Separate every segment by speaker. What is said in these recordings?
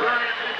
Speaker 1: Brian.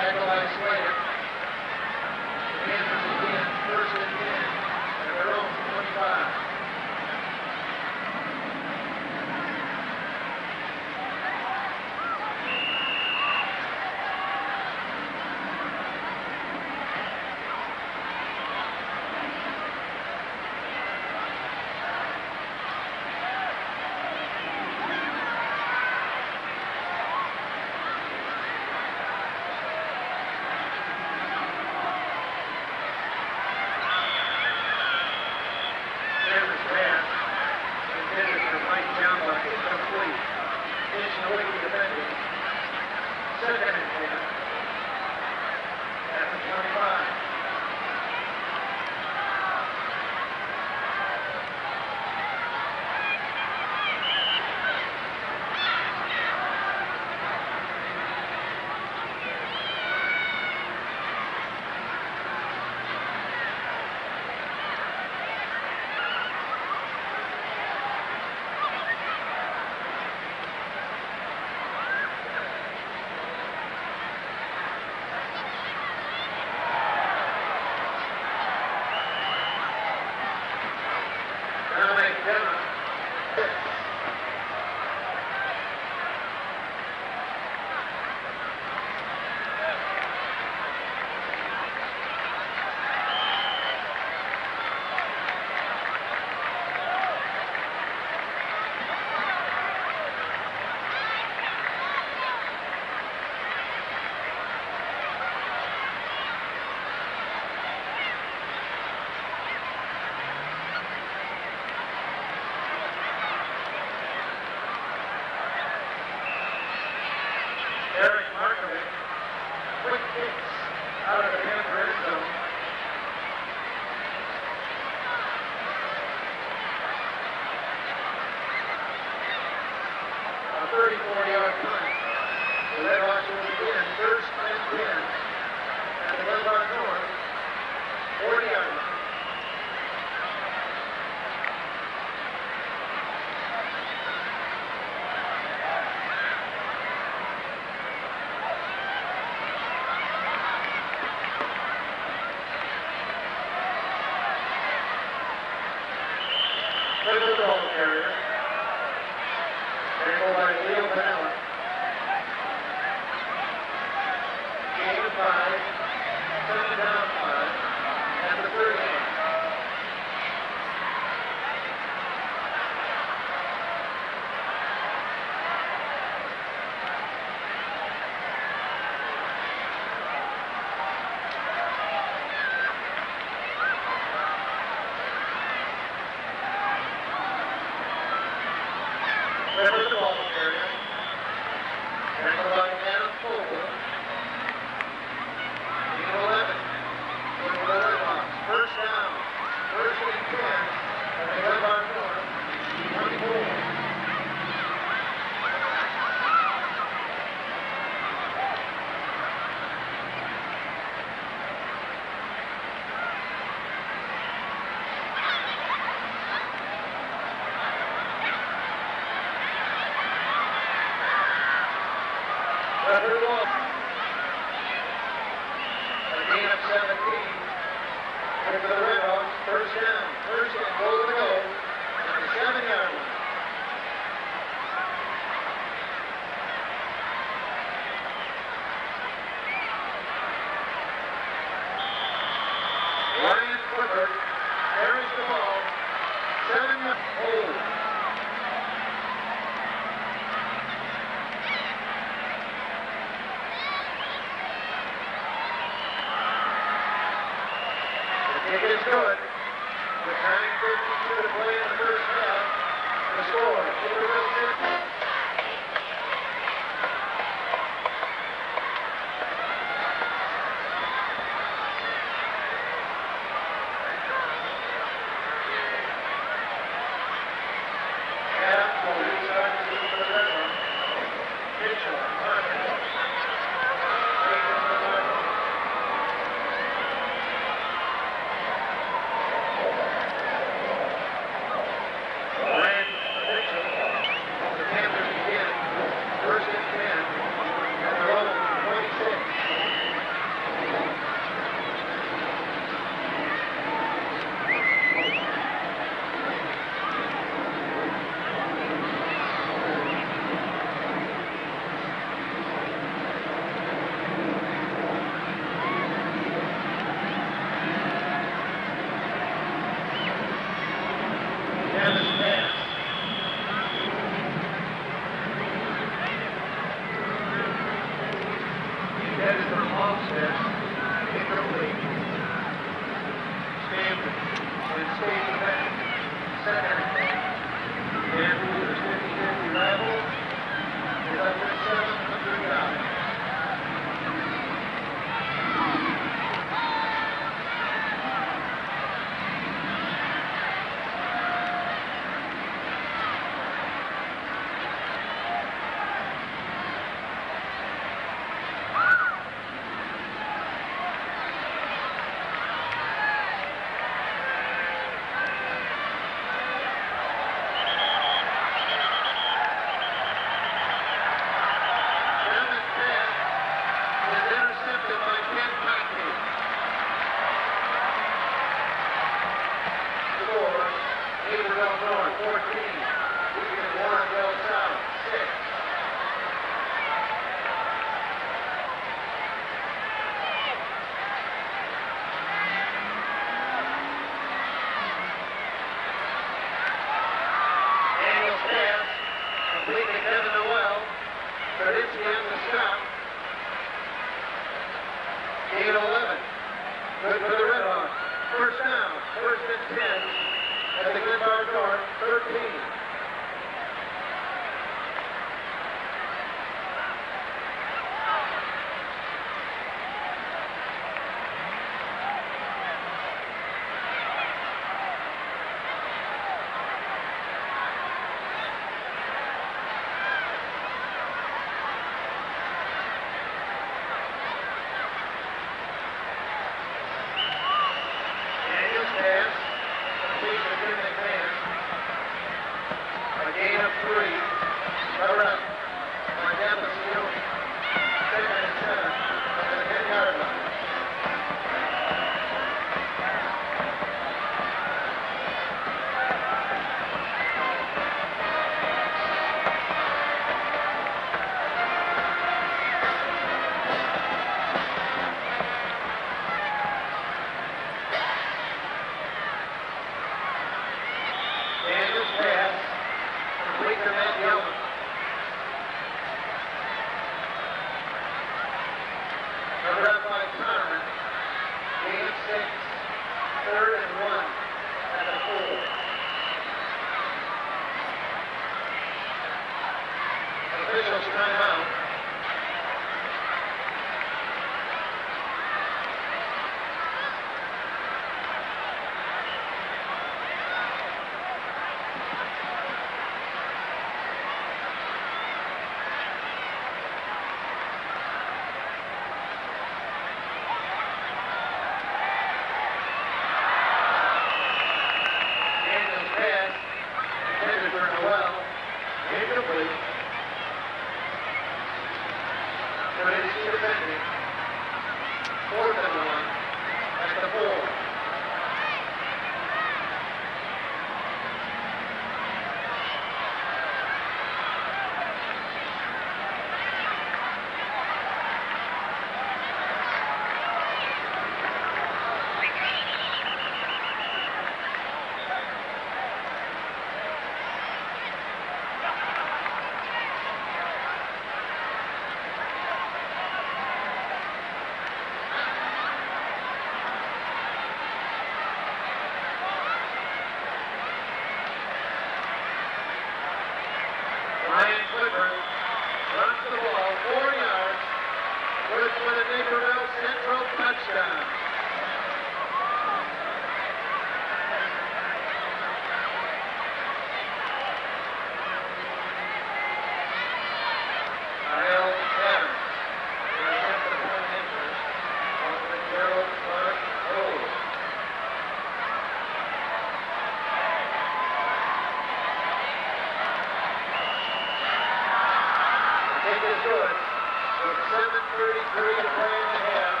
Speaker 1: 33 to play in the half.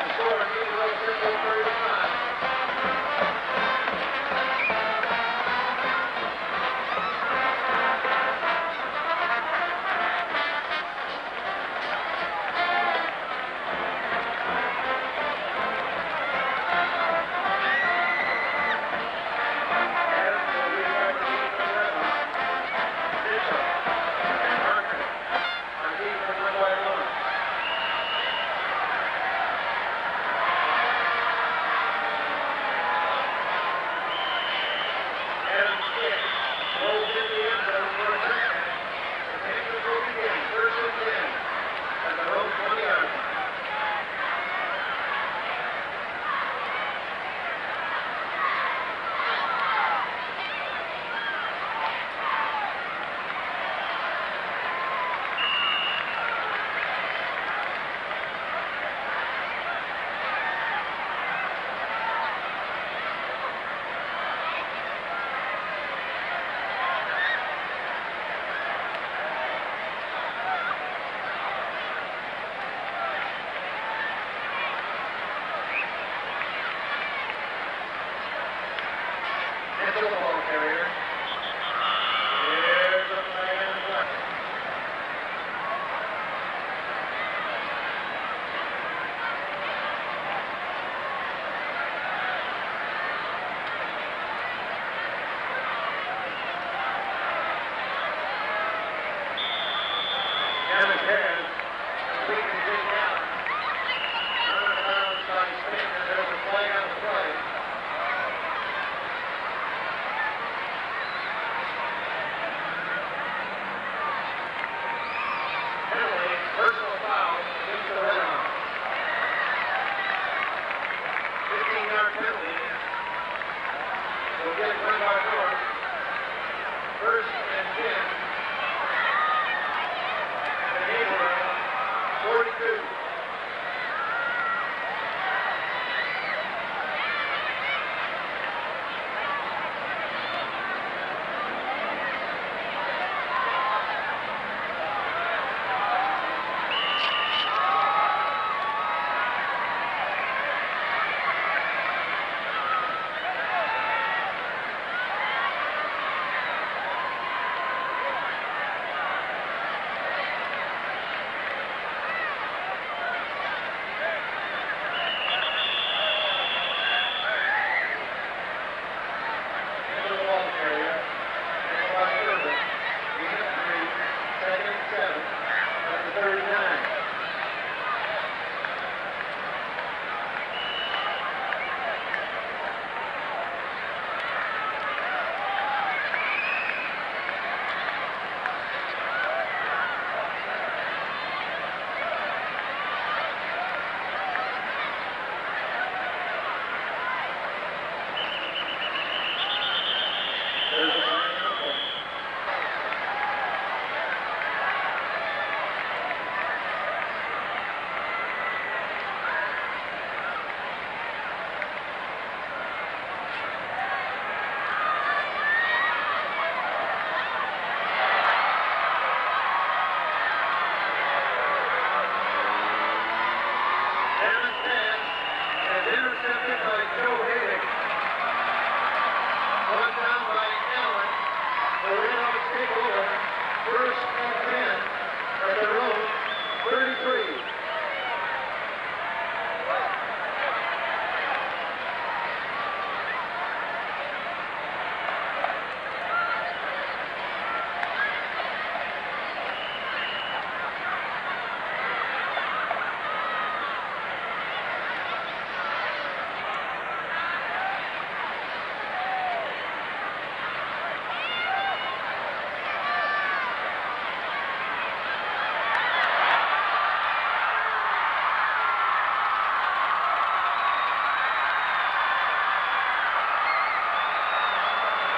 Speaker 1: The score, Naperville Central 31.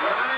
Speaker 1: Wow.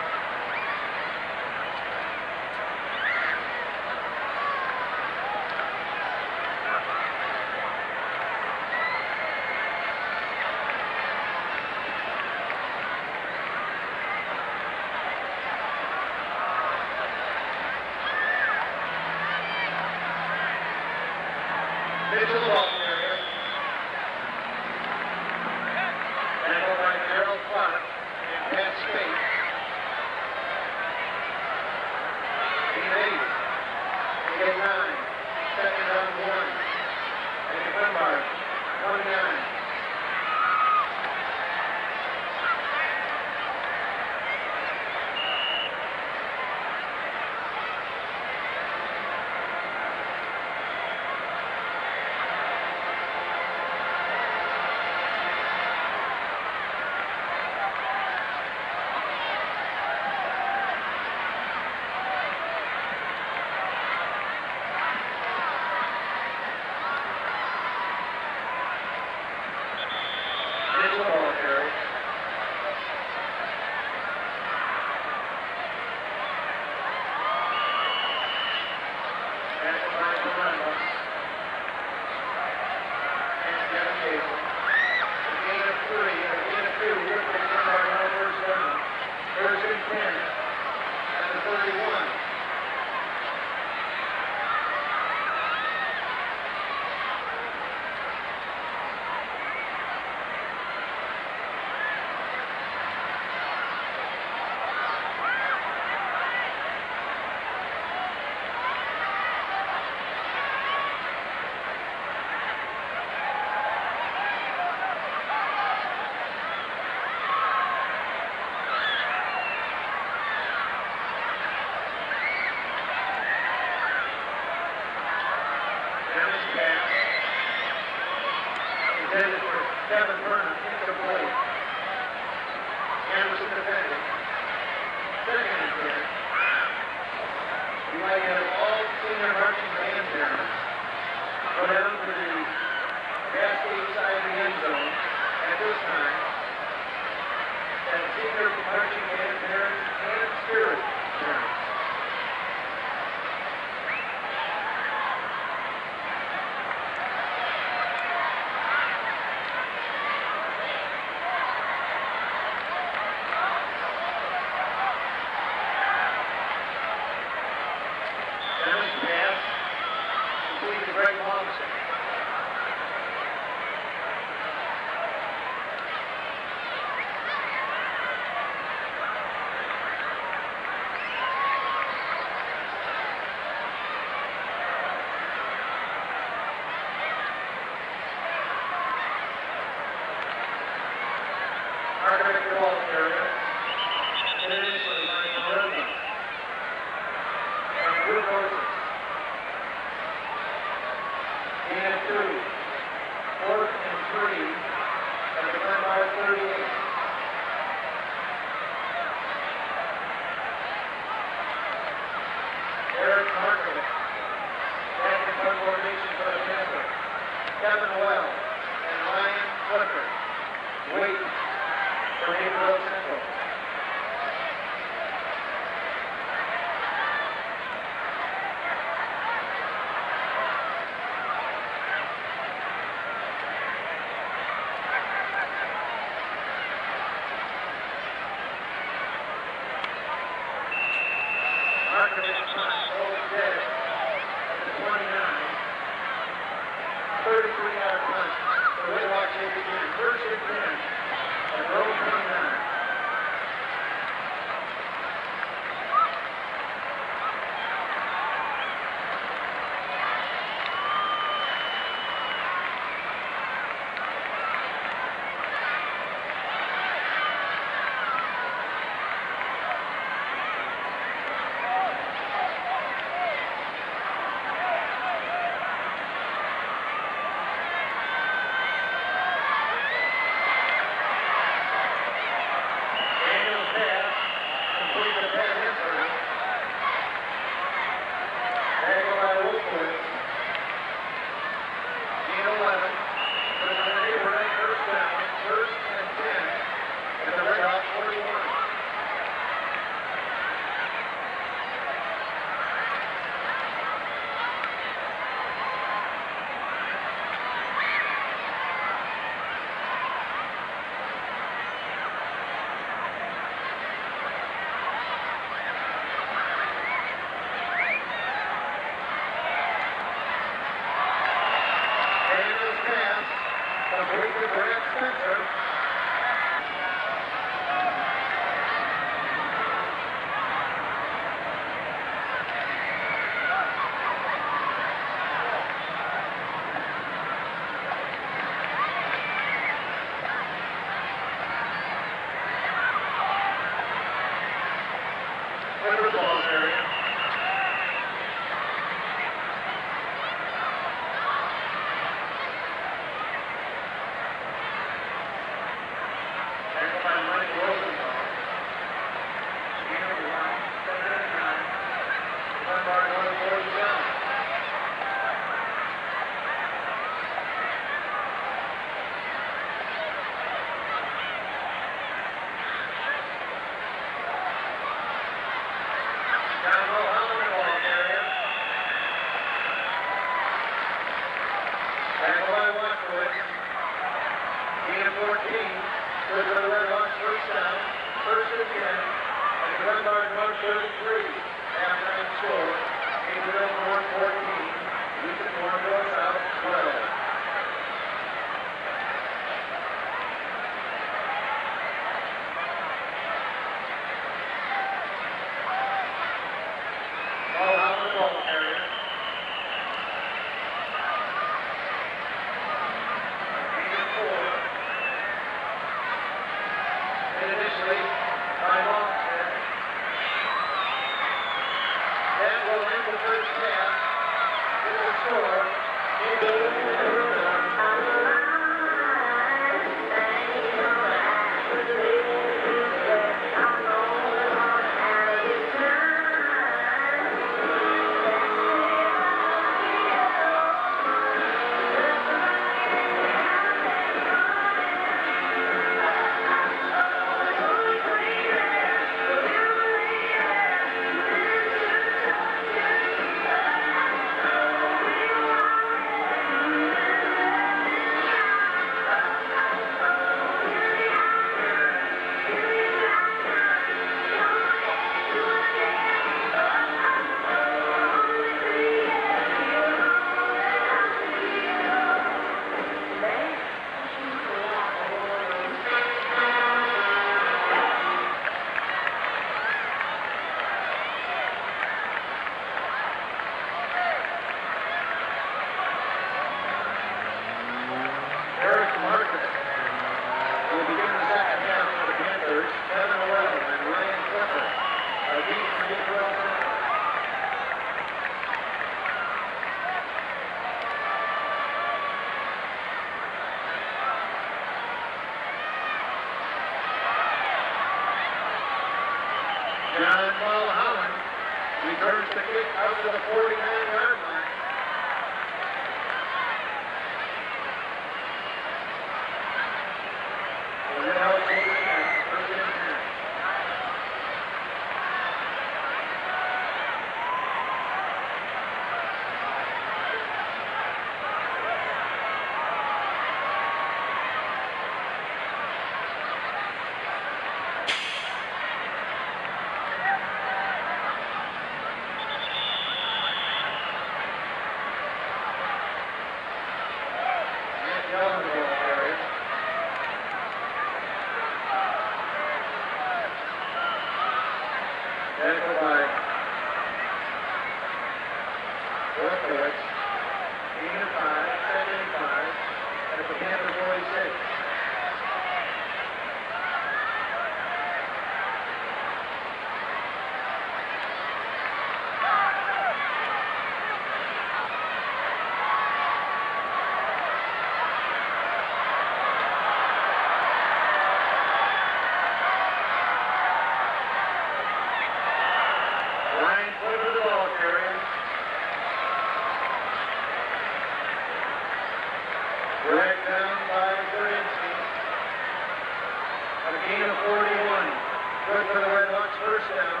Speaker 1: Good for the Red Hawks first down.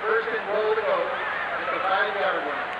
Speaker 1: First and goal to go at the five-yard line.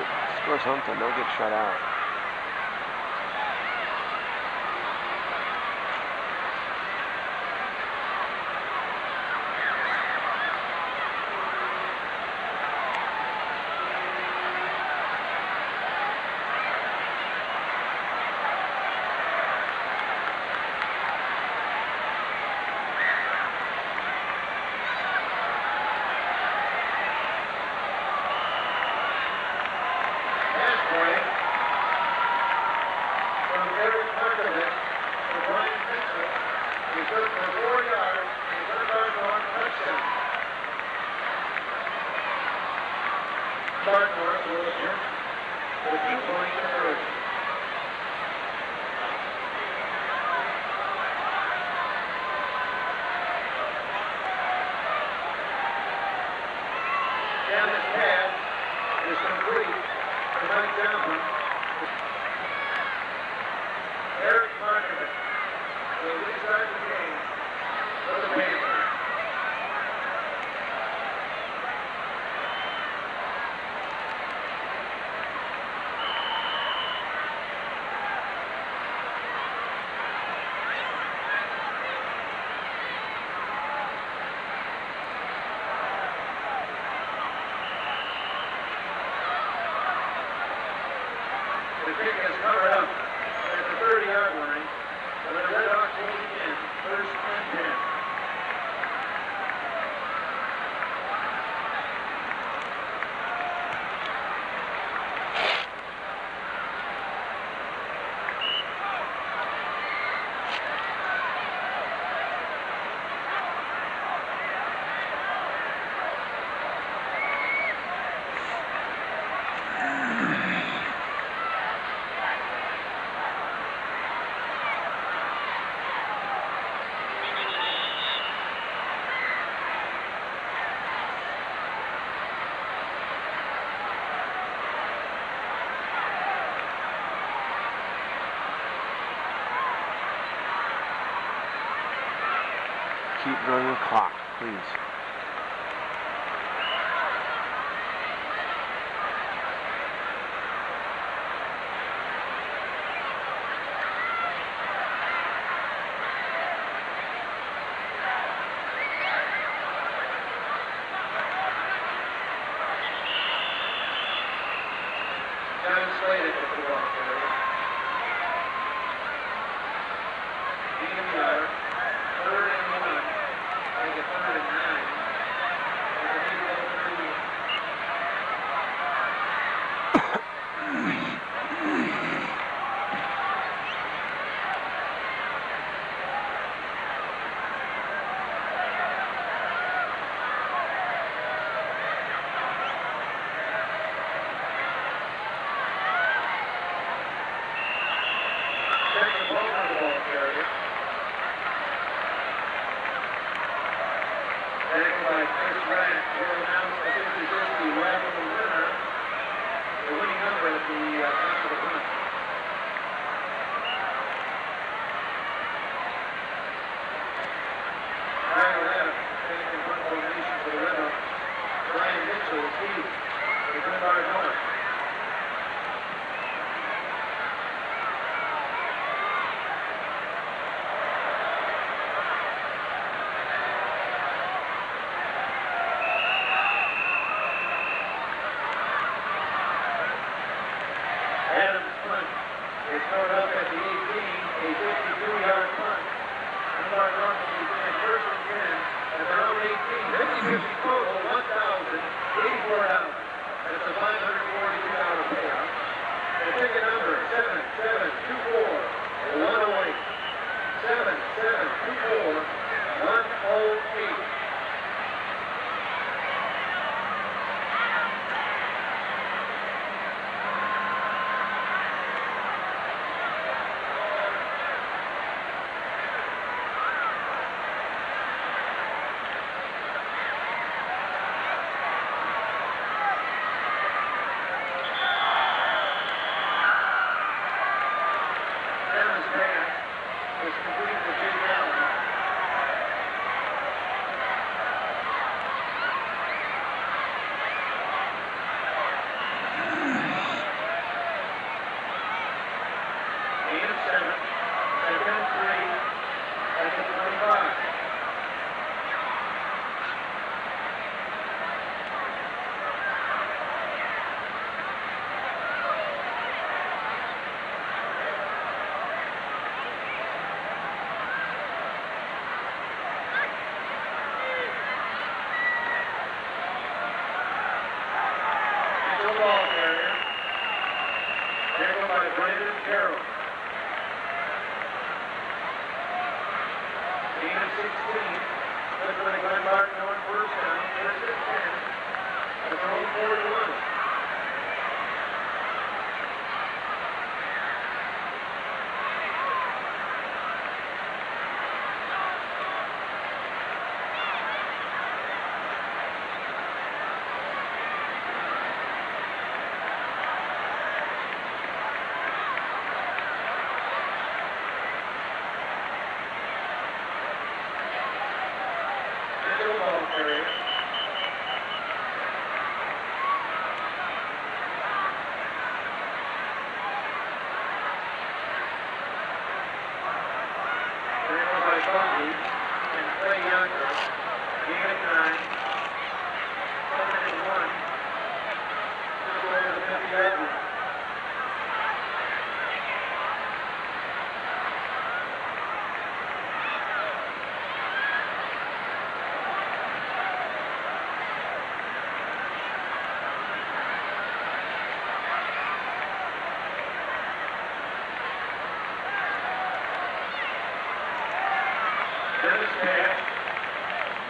Speaker 2: Get, score something. Don't get shut out.
Speaker 1: Keep running the clock, please.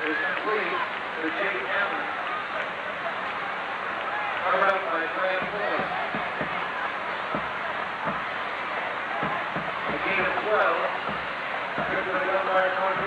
Speaker 3: is complete to Jake Allen.
Speaker 1: Covered by Graham Fuller. A gain of 12. Good for the one-yard.